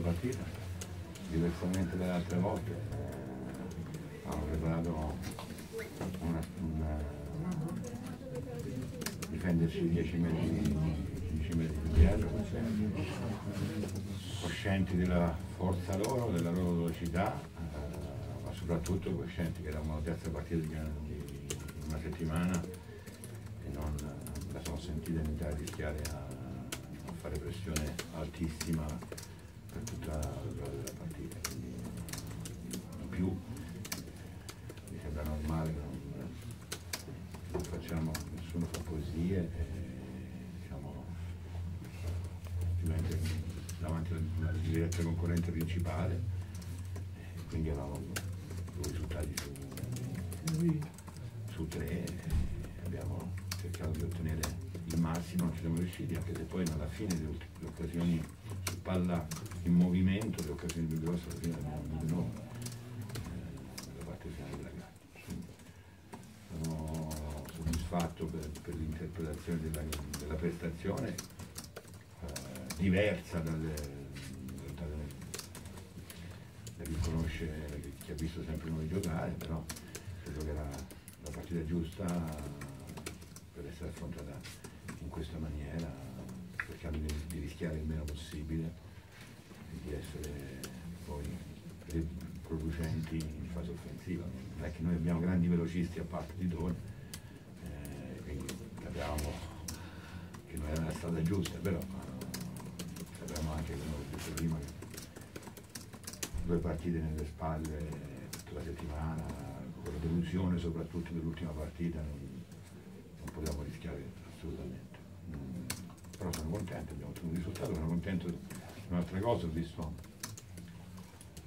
partita, diversamente dalle altre volte. Hanno preparato una, una, difendersi 10 metri, 10 metri dietro, coscienti della forza loro, della loro velocità, eh, ma soprattutto coscienti che eravamo la terza partita di, una settimana e non la sono sentita iniziare a rischiare a fare pressione altissima per tutta la partita. Quindi, in più mi sembra normale che non, non facciamo, nessuno fa poesie. E, diciamo, davanti alla diretta concorrente principale, e quindi avevamo due risultati su, su tre, abbiamo cercato di ottenere il massimo, non ci siamo riusciti, anche se poi alla fine le occasioni su palla in movimento, le occasioni più grosse alla fine abbiamo avute noi, eh, nella parte finale della gara. Sono soddisfatto per, per l'interpretazione della, della prestazione, eh, diversa dalle, dalle, da chi conosce, chi ha visto sempre noi giocare, però credo che era la partita giusta per essere affrontata in questa maniera, cercando di, rischiare il meno possibile di essere poi producenti in fase offensiva. Non è che noi abbiamo grandi velocisti a parte di Doni, eh, quindi sapevamo che non era la strada giusta, però sapevamo anche, come ho detto prima, che due partite nelle spalle tutta la settimana, con la delusione soprattutto dell'ultima partita, non, non potevamo rischiare assolutamente. Mm, però sono contento, abbiamo ottenuto un risultato, sono contento un'altra cosa, ho visto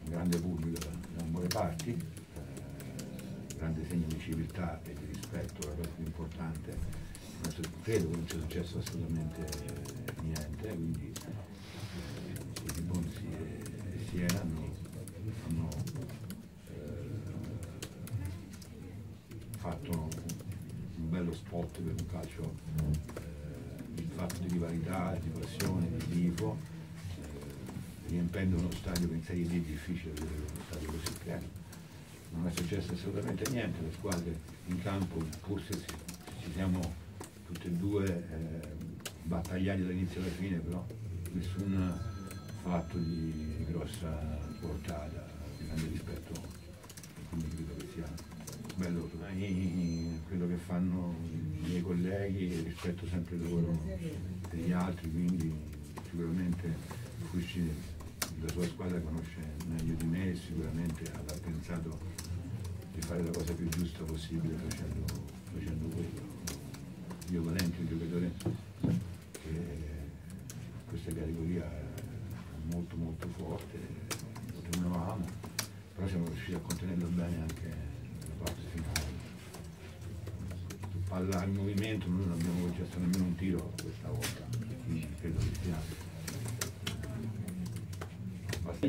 un grande pubblico da, ambo le parti, eh, grande segno di civiltà e di rispetto, la cosa più importante, credo che non sia successo assolutamente niente, quindi eh, i Bonzi e Siena hanno, hanno eh, fatto un bello spot per un calcio eh, fatto di rivalità, di passione, di tifo, eh, riempendo uno stadio che in Serie D è difficile vedere uno stadio così pieno. Non è successo assolutamente niente, le squadre in campo, pur se ci, siamo tutte e due eh, battagliati dall'inizio alla fine, però nessun fatto di, grossa portata, di grande rispetto, quindi credo che sia bello quello che fanno i miei colleghi, rispetto sempre loro e gli altri, quindi sicuramente Fusci la sua squadra conosce meglio di me, sicuramente avrà pensato di fare la cosa più giusta possibile facendo, facendo quello. Io Valenti, un giocatore che in questa categoria è molto molto forte, lo temevamo, però siamo riusciti a contenerlo bene anche nella parte finale. Palla in movimento noi non abbiamo concesso nemmeno un tiro questa volta, quindi credo che sia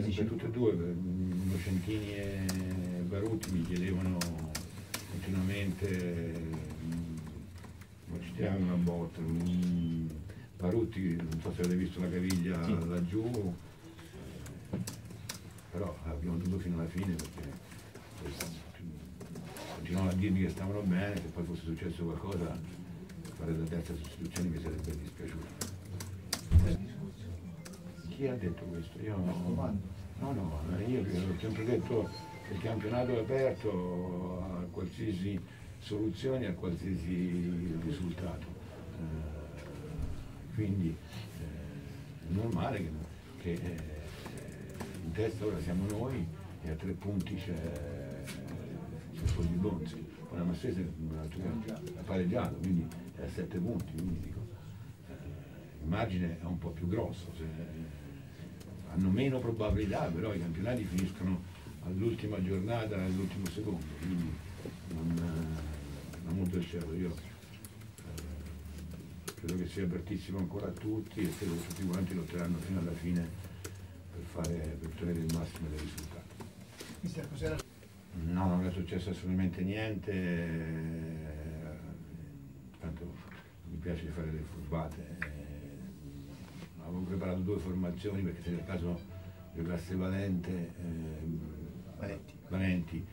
sempre tutte e due, Innocentini e Baruti mi chiedevano continuamente ma ci diamo una botta. Barutti, non so se avete visto la caviglia Sì. laggiù, però abbiamo dovuto fino alla fine perché continuavano a dirmi che stavano bene, se poi fosse successo qualcosa fare la terza sostituzione mi sarebbe dispiaciuto. Chi ha detto questo? Io no, no, io ho sempre detto che il campionato è aperto a qualsiasi soluzione, a qualsiasi risultato. Eh, quindi eh, è normale che, che, eh, in testa ora siamo noi e a tre punti c'è c'è poi di Bonzi. Poi la Massese ha pareggiato, quindi è a sette punti, quindi dico, il margine è un po' più grosso. se- hanno meno probabilità, però i campionati finiscono all'ultima giornata, all'ultimo secondo, quindi non, eh, non molto il cielo. Io eh, credo che sia apertissimo ancora a tutti e credo che tutti quanti lotteranno fino alla fine per, fare, per ottenere il massimo dei risultati. No, non è successo assolutamente niente, eh, tanto mi piace fare le furbate. Avevo preparato due formazioni perché se nel caso giocasse Valente, eh, Valenti. Valenti.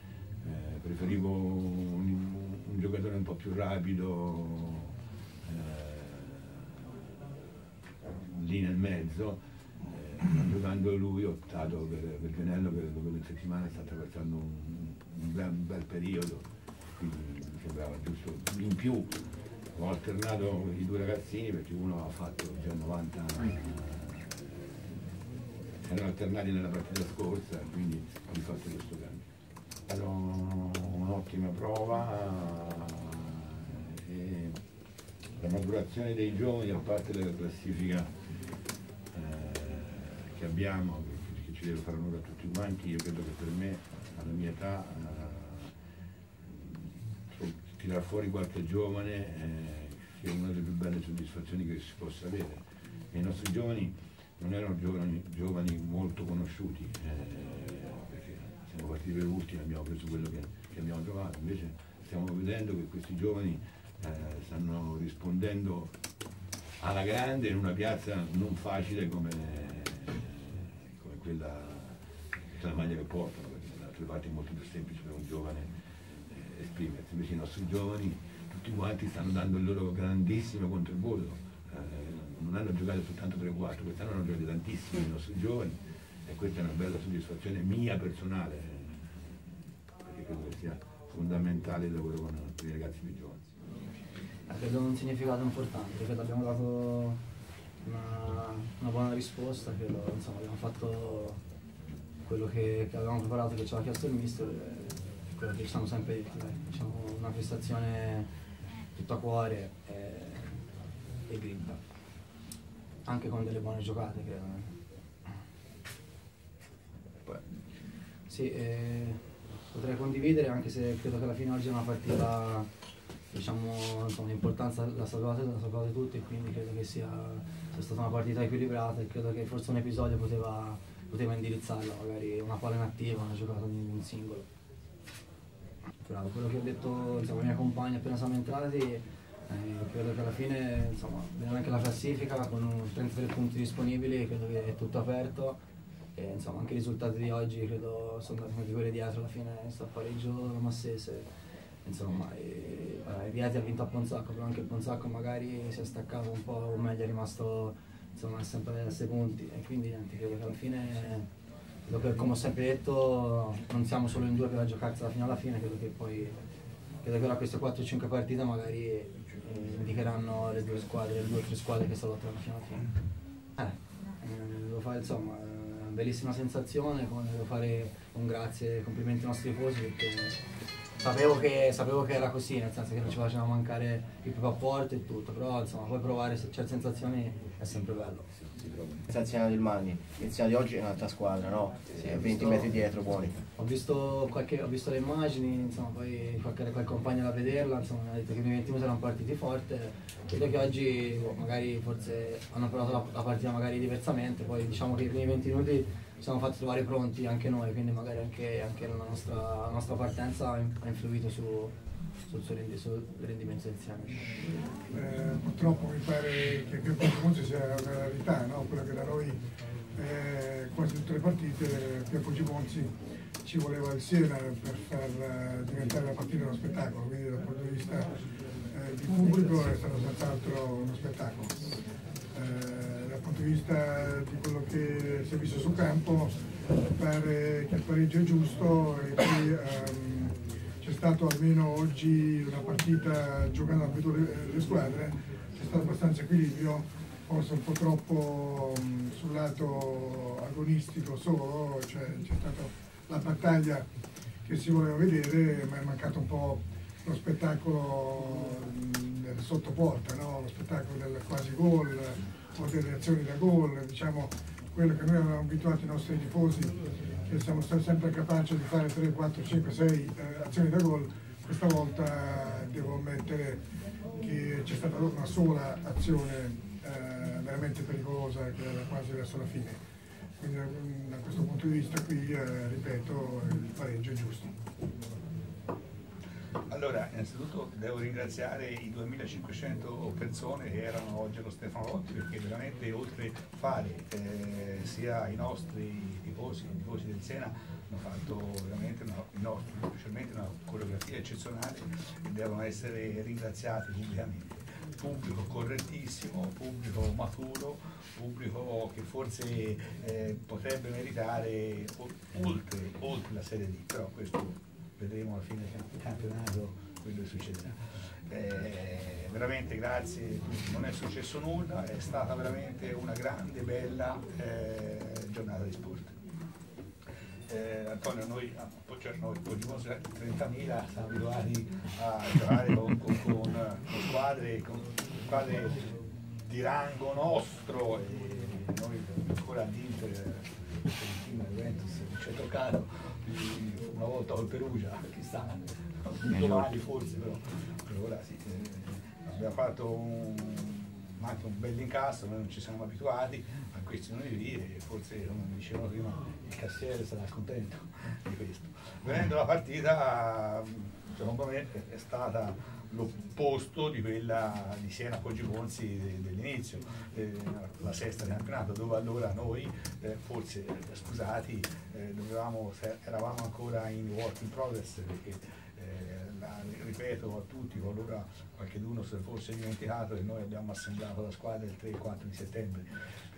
Eh, preferivo un, un, giocatore un po' più rapido eh, lì nel mezzo. Eh, giocando lui ho optato per, per Genello che dopo in settimana sta attraversando un, un, bel, un bel periodo, quindi mi sembrava giusto in più ho alternato i due ragazzini perché uno ha fatto già 90 anni, si erano alternati nella partita scorsa, quindi ho rifatto questo cambio. Era un'ottima prova e la maturazione dei giovani, a parte la classifica eh, che abbiamo, che, ci deve fare onore a tutti quanti, io credo che per me, alla mia età, eh, tirare fuori qualche giovane eh, sia una delle più belle soddisfazioni che si possa avere. E I nostri giovani non erano giovani, giovani molto conosciuti, eh, perché siamo partiti per ultimi, abbiamo preso quello che, che, abbiamo trovato, invece stiamo vedendo che questi giovani eh, stanno rispondendo alla grande in una piazza non facile come, come quella della maglia che portano, perché da altre parti è molto più semplice per un giovane esprimersi, invece i nostri giovani tutti quanti stanno dando il loro grandissimo contributo, eh, non hanno giocato soltanto 3-4, quest'anno hanno giocato tantissimi i nostri giovani e questa è una bella soddisfazione mia personale, perché credo che sia fondamentale il lavoro con i ragazzi più giovani. Eh, credo un significato importante, credo abbiamo dato una, una buona risposta, credo insomma, abbiamo fatto quello che, che, avevamo preparato, che ci aveva chiesto il mister ci siamo sempre diciamo, una prestazione tutto a cuore e, e grinta. Anche con delle buone giocate, credo. Sì, eh, potrei condividere anche se credo che alla fine oggi è una partita, diciamo, l'importanza la salvate, la salvate tutti quindi credo che sia, sia, stata una partita equilibrata e credo che forse un episodio poteva, poteva indirizzarla, magari una palla inattiva, una giocata di un singolo bravo, quello che ho detto insomma, ai miei compagni appena siamo entrati, eh, credo che alla fine, insomma, vediamo anche la classifica con 33 punti disponibili, credo che è tutto aperto. E insomma anche i risultati di oggi credo sono andati quelli dietro alla fine sta pareggio la Massese. Insomma e, eh, Vieti ha vinto a Ponzacco però anche il Ponzacco magari si è staccato un po' o meglio è rimasto insomma sempre a 6 punti. E quindi niente credo che alla fine che, come ho sempre detto non siamo solo in due per giocarsela fino alla fine, credo che poi credo che ora queste 4-5 partite magari eh, indicheranno le due squadre, le due o tre squadre che stanno lottando fino alla fine. Eh, devo fare insomma una bellissima sensazione, devo fare un grazie e complimenti ai nostri tifosi perché sapevo che, sapevo che, era così, nel senso che non ci faceva mancare il proprio apporto e tutto, però insomma poi provare certe sensazioni è sempre bello. Sensazione del Mani, l'iniziale di oggi è un'altra squadra, no? Sì, 20 visto, metri dietro buoni. Ho visto, qualche, ho visto, le immagini, insomma poi qualche, qualche compagno da vederla, insomma mi ha detto che i miei 20 minuti erano partiti forte, credo che oggi boh, magari forse hanno provato la, la partita magari diversamente, poi diciamo che i primi 20 minuti ci siamo fatti trovare pronti anche noi, quindi magari anche, anche la, nostra, la, nostra, partenza ha influito su, sul suo rendi, rendimento insieme. Eh, purtroppo mi pare che a questo punto sia una rarità, no? quella che da noi eh, quasi tutte le partite Piero Gimonzi ci voleva il Siena per far diventare la partita uno spettacolo, quindi dal punto di vista eh, di pubblico è stato senz'altro uno spettacolo. Eh, punto di vista di quello che si è visto sul campo, pare che il pareggio è giusto e c'è stato almeno oggi una partita giocando ambedue le, le squadre, c'è stato abbastanza equilibrio, forse un po' troppo um, sul lato agonistico solo, cioè c'è stata la battaglia che si voleva vedere, ma è mancato un po' lo spettacolo del sottoporta, no? lo spettacolo del quasi gol o delle azioni da gol, diciamo quello che noi avevamo abituato i nostri tifosi, che siamo stati sempre capaci di fare 3, 4, 5, 6 eh, azioni da gol, questa volta devo ammettere che c'è stata una sola azione eh, veramente pericolosa che era quasi verso la fine. Quindi da questo punto di vista qui, eh, ripeto, il pareggio è giusto. Allora, innanzitutto devo ringraziare i 2500 persone che erano oggi allo Stefano Lotti perché veramente oltre a fare eh, sia i nostri tifosi, i tifosi del Siena hanno fatto veramente una, nostri, specialmente una coreografia eccezionale e devono essere ringraziati pubblicamente. Pubblico correttissimo, pubblico maturo, pubblico che forse eh, potrebbe meritare oltre, oltre la Serie D, però questo vedremo alla fine del campionato quello che succederà. Eh, veramente grazie, non è successo nulla, è stata veramente una grande, bella eh, giornata di sport. Eh, Antonio, noi, cioè noi con 30.000 siamo abituati a giocare con, con, con, con squadre, squadre, di rango nostro e noi ancora all'Inter, Fiorentina, Juventus, ci è toccato una volta col Perugia, chissà, domani forse però, per ora sì, eh, abbiamo fatto un, anche un bel incasso, noi non ci siamo abituati a questi nuovi e forse come dicevano prima il cassiere sarà contento di questo. Venendo la partita secondo me è stata l'opposto di quella di Siena Poggi Ponzi dell'inizio, eh, la sesta campionato, dove allora noi, eh, forse eh, scusati, eh, dovevamo, eravamo ancora in work in progress perché ripeto a tutti, qualora qualcuno se fosse dimenticato che noi abbiamo assemblato la squadra il 3 e 4 di settembre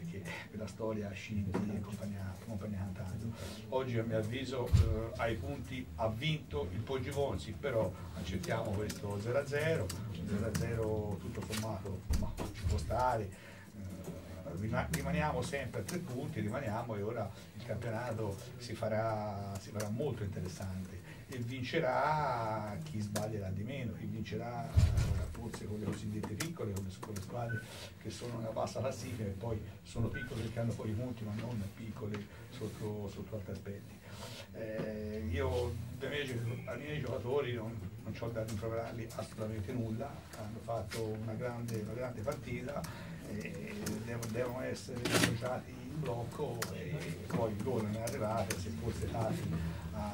perché per la storia Scinti e compagnia, compagnia cantando. Oggi a mio avviso eh, ai punti ha vinto il Poggivonsi, però accettiamo questo 0-0, 0-0 tutto sommato ma ci può stare, eh, rimaniamo sempre a tre punti, rimaniamo e ora il campionato si farà, si farà molto interessante e vincerà chi sbaglierà di meno, chi vincerà forse con le cosiddette piccole, con le, con le squadre che sono nella bassa classifica e poi sono piccole perché hanno poi i punti ma non piccole sotto, sotto altri aspetti. Eh, io miei, ai miei giocatori non, non ho da rimproverarli assolutamente nulla, hanno fatto una grande, una grande partita e devono, devono essere associati in blocco e poi il gol non è arrivato, se fosse tardi a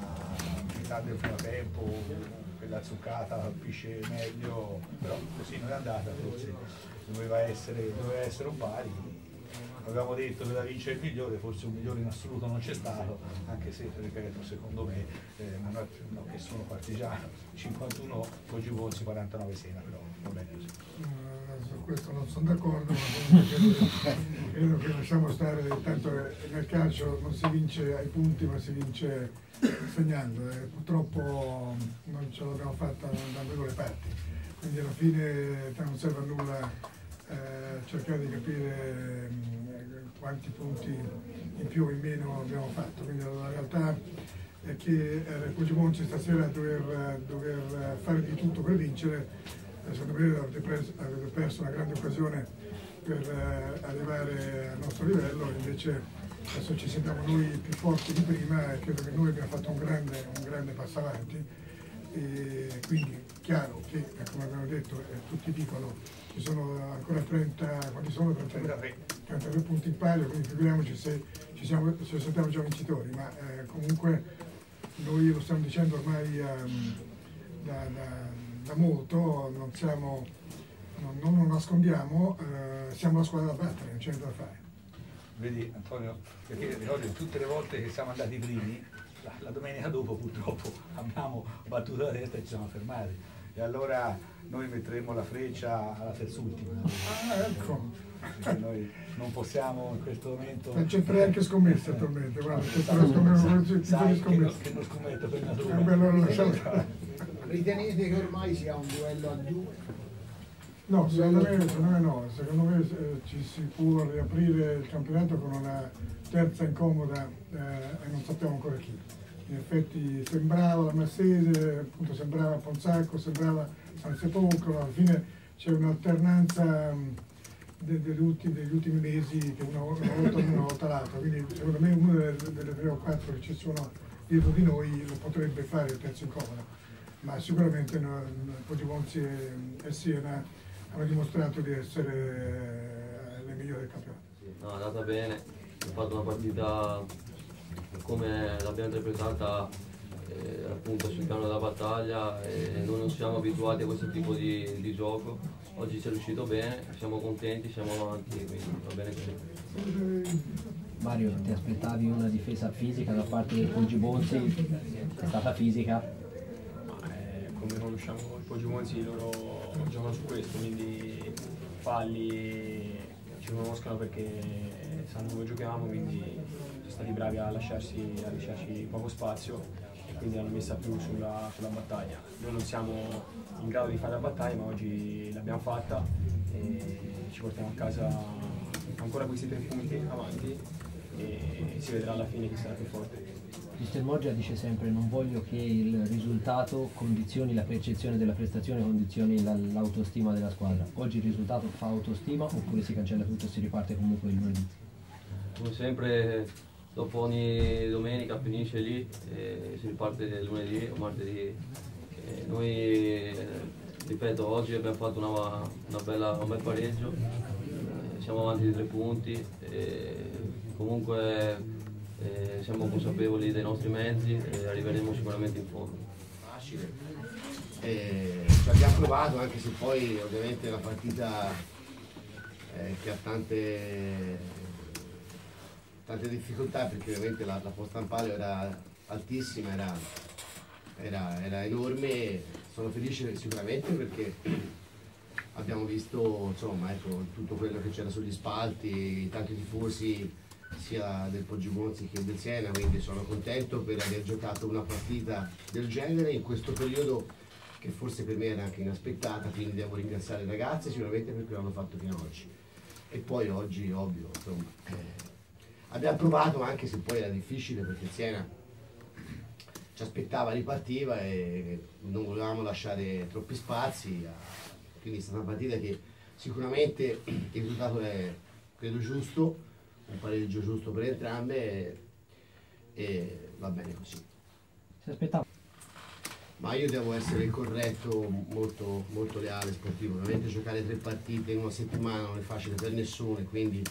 metà del primo tempo quella zuccata colpisce meglio, però così non è andata, forse doveva essere, doveva essere un pari. Avevamo detto che da vincere il migliore, forse un migliore in assoluto non c'è stato, anche se, ripeto, secondo me, eh, non, è, no, che sono partigiano, 51 Foggi Volsi, 49 Sena, però non è così. Questo non sono d'accordo, ma credo, credo che lasciamo stare, tanto nel calcio non si vince ai punti, ma si vince segnando e purtroppo non ce l'abbiamo fatta da ambedue le parti. Quindi alla fine non serve a nulla eh, cercare di capire mh, quanti punti in più o in meno abbiamo fatto. Quindi la realtà è che eh, stasera dover, dover fare di tutto per vincere, eh, secondo me avete, perso una grande occasione per eh, arrivare al nostro livello, invece adesso ci sentiamo noi più forti di prima e credo che noi abbiamo fatto un grande, un grande passo avanti. E quindi chiaro che, come abbiamo detto, eh, tutti dicono ci sono ancora 30, quanti sono? 33, 33 punti in palio, quindi figuriamoci se ci, siamo, se sentiamo già vincitori, ma eh, comunque noi lo stiamo dicendo ormai um, da, da, da, molto, non, siamo, non, non lo nascondiamo, eh, siamo la squadra da battere, non c'è niente da fare vedi Antonio, perché ricordo tutte le volte che siamo andati primi, la, la, domenica dopo purtroppo abbiamo battuto la testa e ci siamo fermati. E allora noi metteremo la freccia alla terzultima. Ah, ecco. Perché noi non possiamo in questo momento. Non c'è tre anche scommesse attualmente, guarda, c'è tre scommesse. Sai che non, che non scommetto per natura. Eh, allora Ritenete che ormai sia un duello a due? No, secondo me, secondo me no, secondo me eh, ci si può riaprire il campionato con una terza incomoda eh, e non sappiamo ancora chi. In effetti sembrava la Massese, appunto sembrava Ponzacco, sembrava San Sepolcro, alla fine c'è un'alternanza de, degli, ultimi, mesi che una, una volta una, volta l'altra, quindi secondo me una delle, delle tre o quattro che ci sono dietro di noi lo potrebbe fare il terzo incomodo, ma sicuramente no, Poggibonzi e, e Siena hanno dimostrato di essere eh, le migliori del campionato. No, è andata bene, abbiamo fatto una partita come l'abbiamo interpretata eh, appunto sul piano della battaglia e noi non siamo abituati a questo tipo di, di gioco. Oggi ci è riuscito bene, siamo contenti, siamo avanti, quindi va bene così. Mario, ti aspettavi una difesa fisica da parte del Poggi Bonzi? È stata fisica? Eh, come conosciamo i Poggimonzi loro giocano su questo, quindi falli ci conoscono perché sanno dove giochiamo, quindi sono stati bravi a lasciarsi, a lasciarci poco spazio e quindi l'hanno messa più sulla, sulla battaglia. Noi non siamo in grado di fare la battaglia ma oggi l'abbiamo fatta e ci portiamo a casa ancora questi tre punti avanti e si vedrà alla fine chi sarà più forte. Mister Moggia dice sempre non voglio che il risultato condizioni la percezione della prestazione, condizioni la- l'autostima della squadra. Oggi il risultato fa autostima oppure si cancella tutto e si riparte comunque il lunedì? Come sempre dopo ogni domenica finisce lì e si riparte lunedì o martedì. E noi, ripeto, oggi abbiamo fatto una, una bella, un bel pareggio, eh, siamo avanti di tre punti, comunque eh, siamo consapevoli dei nostri mezzi e arriveremo sicuramente in fondo. facile. Eh, ci abbiamo provato anche se poi ovviamente una partita eh, che ha tante, tante difficoltà perché ovviamente la, la posta in palio era altissima, era, era, era enorme. Sono felice sicuramente perché abbiamo visto insomma, ecco, tutto quello che c'era sugli spalti, tanti tifosi sia del Poggimonzi che del Siena, quindi sono contento per aver giocato una partita del genere in questo periodo che forse per me era anche inaspettata, quindi devo ringraziare i ragazzi sicuramente perché l'hanno fatto fino ad oggi. E poi oggi, ovvio, insomma, eh, abbiamo provato anche se poi era difficile perché Siena ci aspettava, ripartiva e non volevamo lasciare troppi spazi, quindi è stata una partita che sicuramente il risultato è credo giusto, un pareggio giusto per entrambe e, e va bene così. Si aspettava? Ma io devo essere corretto, molto, molto leale sportivo. Ovviamente giocare tre partite in una settimana non è facile per nessuno quindi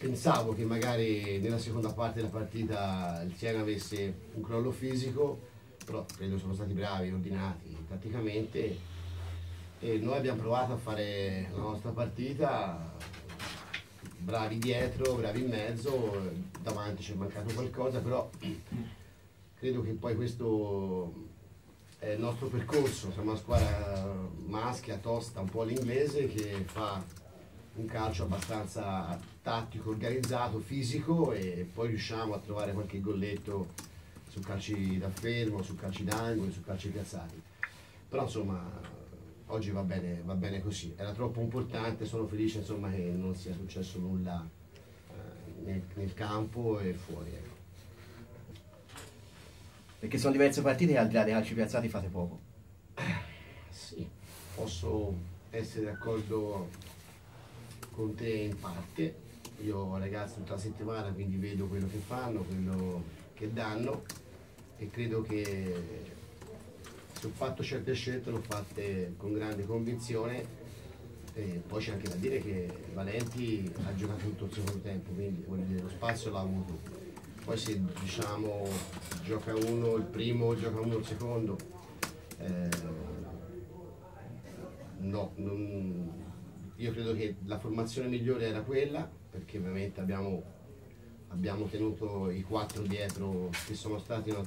pensavo che magari nella seconda parte della partita il Siena avesse un crollo fisico, però credo sono stati bravi, ordinati tatticamente e noi abbiamo provato a fare la nostra partita bravi dietro, bravi in mezzo, davanti ci è mancato qualcosa, però credo che poi questo è il nostro percorso, siamo una squadra maschia, tosta, un po' all'inglese che fa un calcio abbastanza tattico, organizzato, fisico e poi riusciamo a trovare qualche golletto su calci da fermo, su calci d'angolo, su calci piazzati. Però insomma oggi va bene, va bene così, era troppo importante, sono felice insomma, che non sia successo nulla eh, nel, nel campo e fuori. ecco. Perché sono diverse partite e al di là dei calci piazzati fate poco. Sì, posso essere d'accordo con te in parte. Io ho ragazzi tutta la settimana, quindi vedo quello che fanno, quello che danno e credo che se ho fatto certe scelte l'ho fatte con grande convinzione. E poi c'è anche da dire che Valenti ha giocato tutto il secondo tempo, quindi lo spazio l'ha avuto. Poi se diciamo gioca uno il primo, gioca uno il secondo, eh, no, non- io credo che la formazione migliore era quella, perché ovviamente abbiamo, abbiamo tenuto i quattro dietro che sono stati no-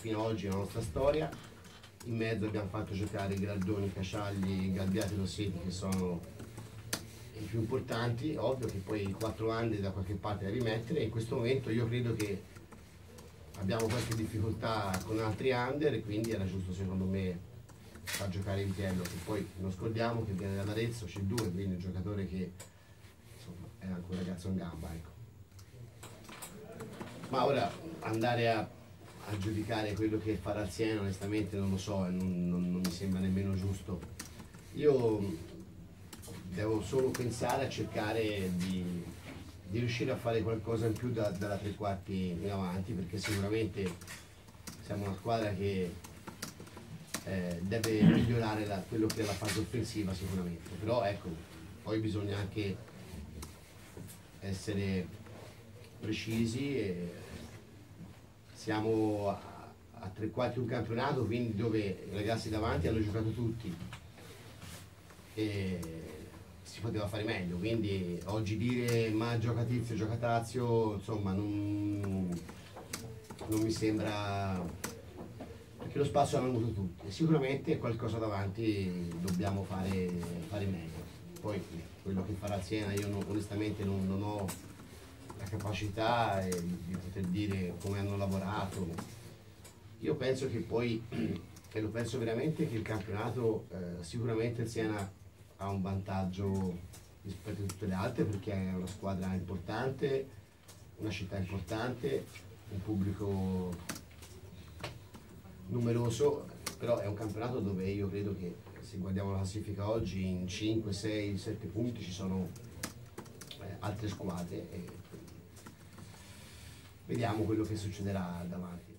fino ad oggi nella nostra storia. In mezzo abbiamo fatto giocare Graldoni, Casciagli, Galbiati e Rossetti che sono i più importanti, ovvio che poi i quattro anni da qualche parte da rimettere e in questo momento io credo che abbiamo qualche difficoltà con altri under e quindi era giusto secondo me far giocare Vitello che poi non scordiamo che viene dall'Arezzo, c'è due, quindi un giocatore che insomma è anche un ragazzo in gamba ecco. Ma ora andare a, a giudicare quello che farà il Siena onestamente non lo so e non, non- non mi sembra nemmeno giusto. Io devo solo pensare a cercare di, di riuscire a fare qualcosa in più da- dalla tre quarti in avanti perché sicuramente siamo una squadra che eh, deve migliorare la- quello che è la fase offensiva sicuramente però ecco poi bisogna anche essere precisi e siamo a, tre quarti un campionato, quindi dove i ragazzi davanti hanno giocato tutti. E si poteva fare meglio, quindi oggi dire ma gioca Tizio, gioca Tazio, insomma non, non mi sembra perché lo spazio l'hanno avuto tutti, sicuramente qualcosa davanti dobbiamo fare, fare meglio, poi quello che farà Siena io non- onestamente non, non ho capacità eh, di, poter dire come hanno lavorato, io penso che poi, e lo penso veramente, che il campionato eh, sicuramente il Siena ha un vantaggio rispetto a tutte le altre perché è una squadra importante, una città importante, un pubblico numeroso, però è un campionato dove io credo che se guardiamo la classifica oggi in 5, 6, 7 punti ci sono eh, altre squadre e vediamo quello che succederà davanti.